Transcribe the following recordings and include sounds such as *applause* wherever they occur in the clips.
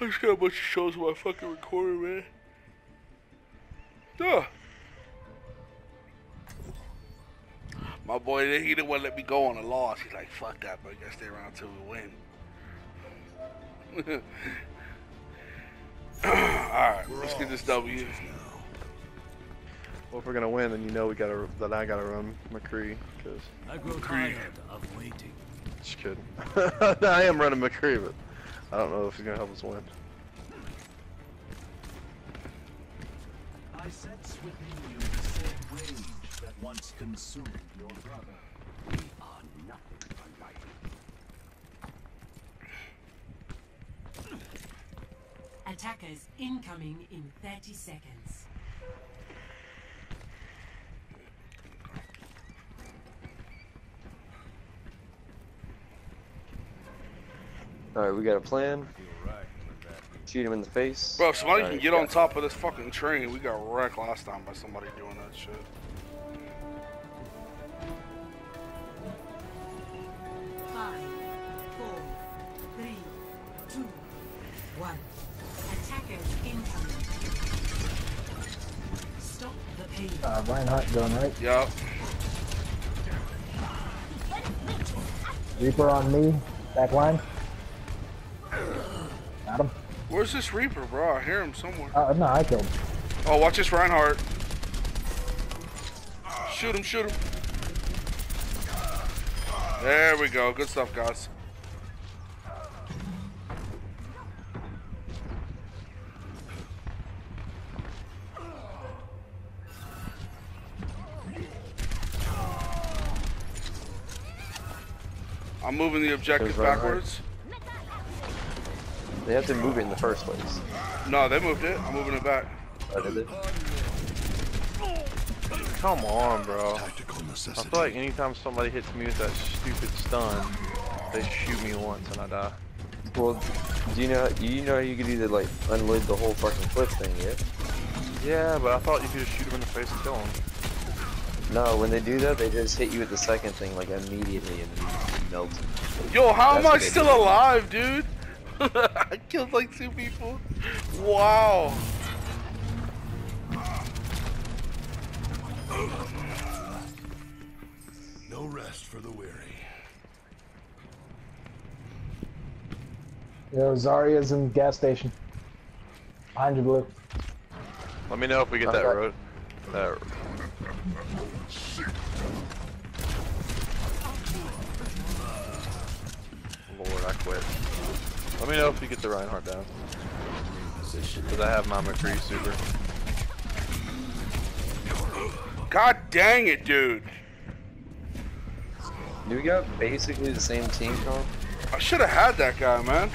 I just got a bunch of shows on my fucking recorder, man. Duh. My boy, he didn't want to let me go on a loss. He's like, fuck that, but I gotta stay around until we win. *laughs* Alright, let's get this W. Well, if we're gonna win, then you know we gotta that I gotta run McCree, cause I grow tired of waiting. just kidding. *laughs* I am running McCree, but I don't know if he's gonna help us win. I sense within you the same rage that once consumed your brother. We are nothing alike. Attackers incoming in 30 seconds. Alright, we got a plan. Shoot him in the face. Bro, if somebody Alright, can get on got- top of this fucking train, we got wrecked last time by somebody doing that shit. Five, four, three, two, one. Attackers incoming. Stop the pain. Uh, Reinhardt going right. Yup. Reaper on me. Back line. Where's this Reaper, bro? I hear him somewhere. Uh, no, I killed him. Oh, watch this Reinhardt. Shoot him, shoot him. There we go. Good stuff, guys. I'm moving the objective backwards. They have to move it in the first place. No, they moved it. I'm moving it back. Oh, did they? Come on, bro. I feel like anytime somebody hits me with that stupid stun, they shoot me once and I die. Well, do you know you know you could either like unload the whole fucking clip thing, yeah? Yeah, but I thought you could just shoot him in the face and kill him. No, when they do that, they just hit you with the second thing like immediately and you melt. Yo, how am I still do. alive, dude? *laughs* I killed like two people. Wow. No rest for the weary. Yo, Zarya's in gas station. Behind you, Blue. Let me know if we get that Okay. road. That. Lord, I quit. Let me know if you get the Reinhardt down. Cause I have my McCree super. God dang it, dude. Do we got basically the same team, Tom? I should have had that guy, man.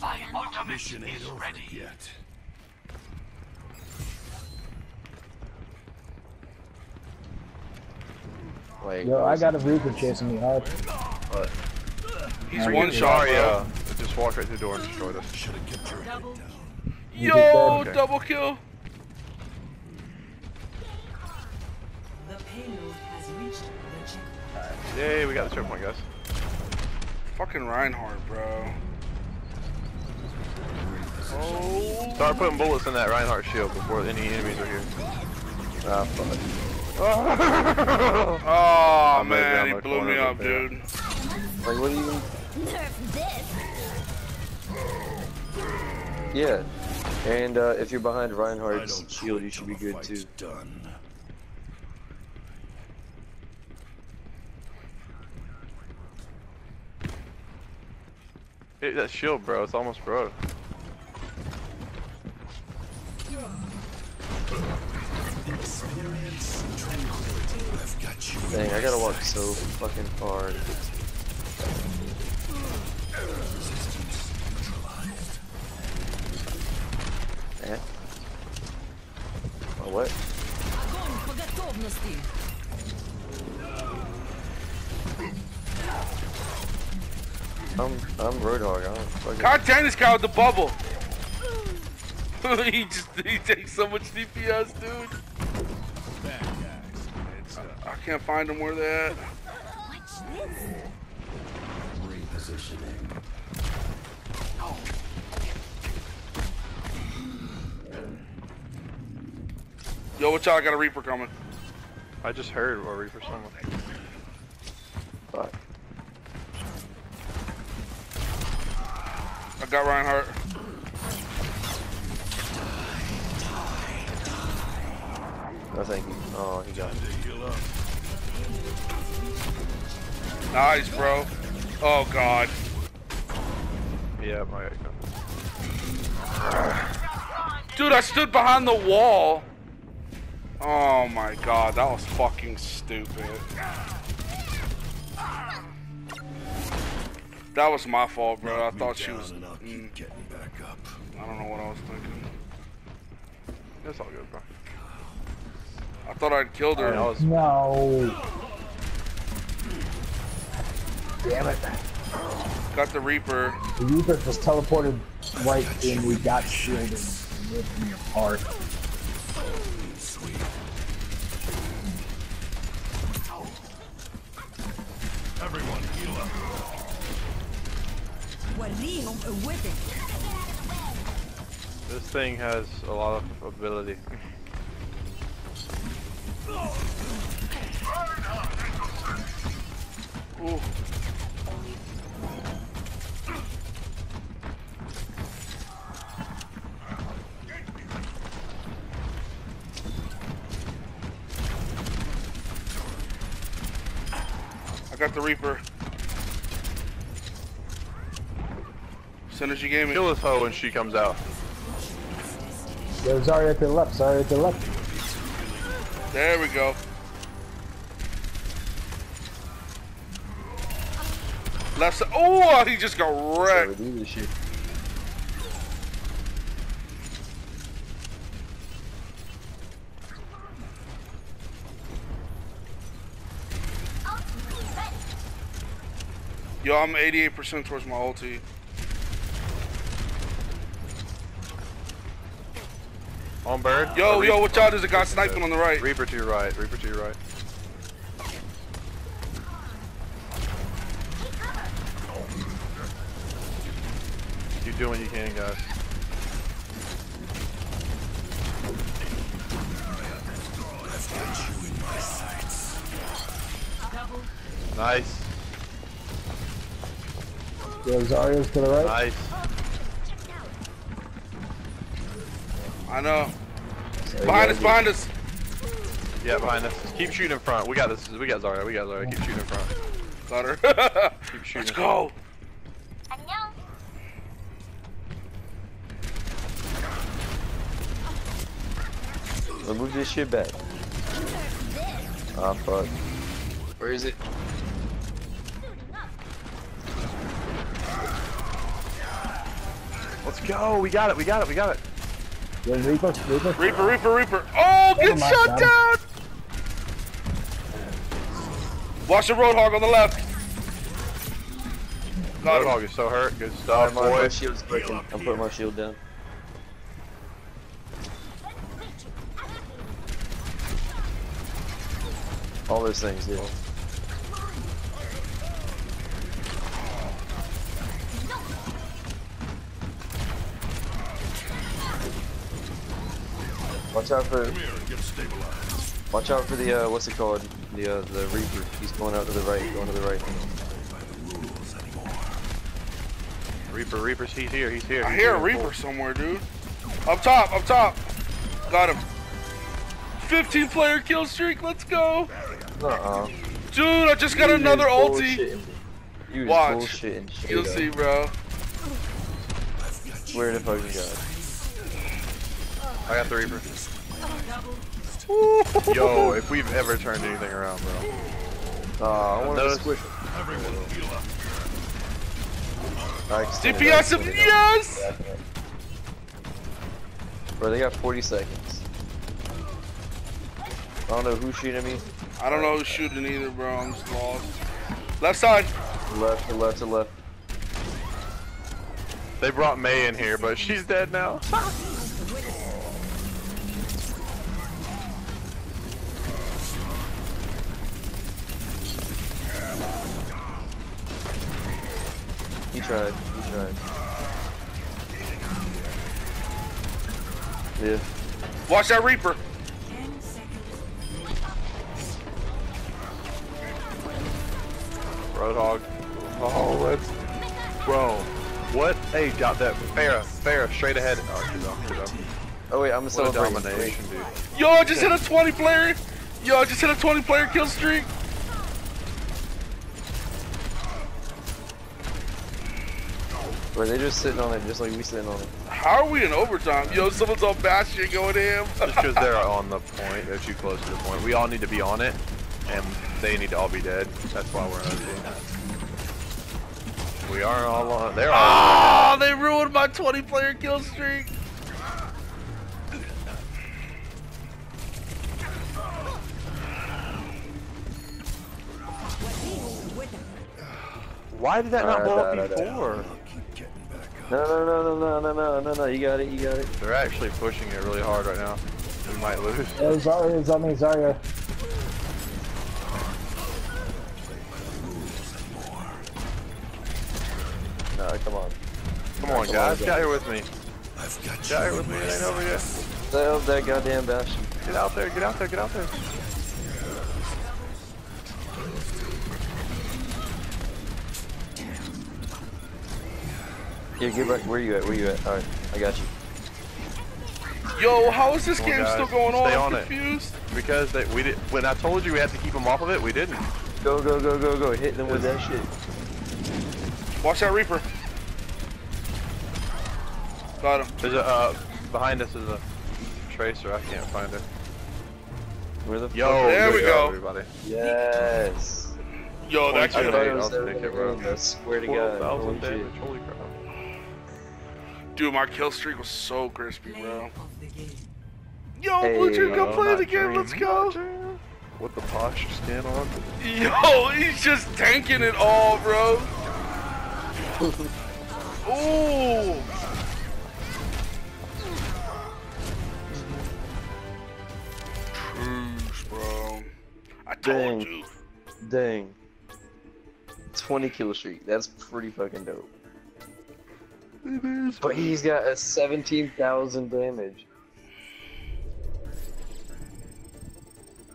My Mission ain't over yet. Like, Yo, I got a Reaper chasing me hard. But He's one shot, Sorry, bro. uh, just walk right through the door and destroy this. Should have kept your head Double down. Yo, just dead. double kill. The payload has reached the checkpoint. Yay, we got the checkpoint, guys. Fucking Reinhardt, bro. Oh. Start putting bullets in that Reinhardt shield before any enemies are here. ah, fuck. *laughs* Oh, I'm man, he blew me up, of it, yeah. dude. Like, what do you? Nerf this. Yeah. And uh, if you're behind Reinhardt's shield, you should be good too. Done. Hit that shield, bro. It's almost broke. Experience tranquility. I've got you. in Dang, I gotta walk so fucking far. to get- Resistance neutralized. Oh, what? I'm I'm Roadhog. I'm fucking. God guy with the bubble. *laughs* he just he takes so much DPS, dude. I, I can't find him where they're at positioning. Yo, watch out, I got a Reaper coming. I just heard a Reaper someone. I got Reinhardt. I oh, think. Oh, he got it. Nice, bro. Oh, God. Yeah, my Dude, I stood behind the wall. Oh, my God. That was fucking stupid. That was my fault, bro. I thought she was... Mm, Getting back up. I don't know what I was thinking. That's all good, bro. I thought I'd killed her. I was No. Damn it. Got the Reaper. The Reaper just teleported right in. We got shielded and ripped me apart. Everyone, heal up. This thing has a lot of ability. Ooh. Got the Reaper. Synergy gaming. Kill this hoe when she comes out. Yo, Zarya to the left, Zarya to the left. There we go. Left side. Oh, he just got So wrecked. we do this shit. Yo, I'm 88% towards my ulti. On bird. Yo, yo, watch out. There's a guy sniping on the right. Reaper to your right. Reaper to your right. You doing what you can, guys. Nice, Yo, Zarya's to the right. nice. I know. So Behind us, behind us. Yeah, behind us. Keep shooting in front. We got this. We got Zarya. We got Zarya. Keep shooting in front. Got her. *laughs* Keep shooting. Let's in go. Well, move this shit back. Ah, fuck. Where is it? Let's go. We got it. We got it. We got it. Yo, Reaper, Reaper. Reaper, Reaper, Reaper. Oh, get oh my shot God. down. Watch the Roadhog on the left. Got. Roadhog is so hurt. Good stuff, my, my boy. shield's breaking. I'm putting my shield down. All those things, dude. Watch out for Come here and get stabilized. watch out for the uh what's it called? The uh the Reaper. He's going out to the right, going to the right. Reaper, Reaper's. He's here. He's here. I he's hear a here. Reaper somewhere, dude. Up top, up top. Got him. 15 player kill streak, let's go. Uh-uh. Dude, I just got another ulti. You Watch. You'll up. see, bro. Where the fuck fucking God. I got the Reaper. *laughs* Yo, if we've ever turned anything around, bro. Uh, I want to Those- squish. Everyone heal up. I extended DPS that him, shit. yes! Bro, they got 40 seconds. I don't know who's shooting me. I don't know who's shooting either, bro. I'm just lost. Left side. Left, to left, to left. They brought Mei in here, but she's dead now. *laughs* tried. He tried. Yeah. Watch that Reaper. Roadhog. Oh, let's. Bro, what Hey, got that Pharah, Pharah, straight ahead. Oh, she's up, she's up. oh wait, I'm a domination, dude. Yo, I just hit a 20 player. Yo, I just hit a 20 player kill streak. Where they just sitting on it, just like we sitting on it. How are we in overtime? Yo, someone's on Bastion going in. Just because they're *laughs* on the point, they're too close to the point. We all need to be on it, and they need to all be dead. That's why we're on team. We are all on. They're all. Oh, they ruined my 20 player kill streak. Why did that not Alright, blow da, da, up da. before? No, no, no, no, no, no, no, no, you got it, you got it. They're actually pushing it really hard right now. We might lose. Yeah, Zarya, it's on me, Zarya. No, come on. Come on, guys, on, get here with me. I've got get here with me, it ain't over yet. Stay up that goddamn bastion. Get out there, get out there, get out there. Here, get back. Where you at? Where you at? Alright, I got you. Yo, how is this Come game guys. still going on? Stay I'm on it. confused. Because they, we did. When I told you we had to keep them off of it, we didn't. Go, go, go, go, go. Hit them with that shit. Watch that Reaper. Got him. There's a uh, behind us is a tracer. I can't find it. Where the Yo, fuck? There yo, we yo, go. Everybody. Yes. Yo, that I I kid. thought thought it was I'll there take when it, it bro. swear to God. 12,000 Holy damage. Holy crap. Dude, my kill streak was so crispy, bro. of the game. Yo, Hey, Blue Dream, come uh, play the game. Dream, Let's go. With the posture skin on. Yo, he's just tanking it all, bro. *laughs* Ooh. Truce, bro. I told Dang. you. Dang. 20 kill streak. That's pretty fucking dope. But he's got a 17,000 damage.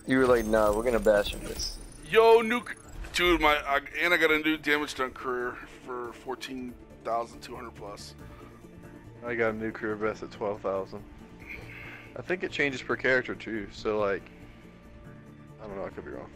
You were like, nah, we're gonna bash him this. Yo, nuke. Dude, my I, and I got a new damage done career for fourteen thousand two hundred plus. I got a new career best at 12,000. I think it changes per character too. So like, I don't know. I could be wrong.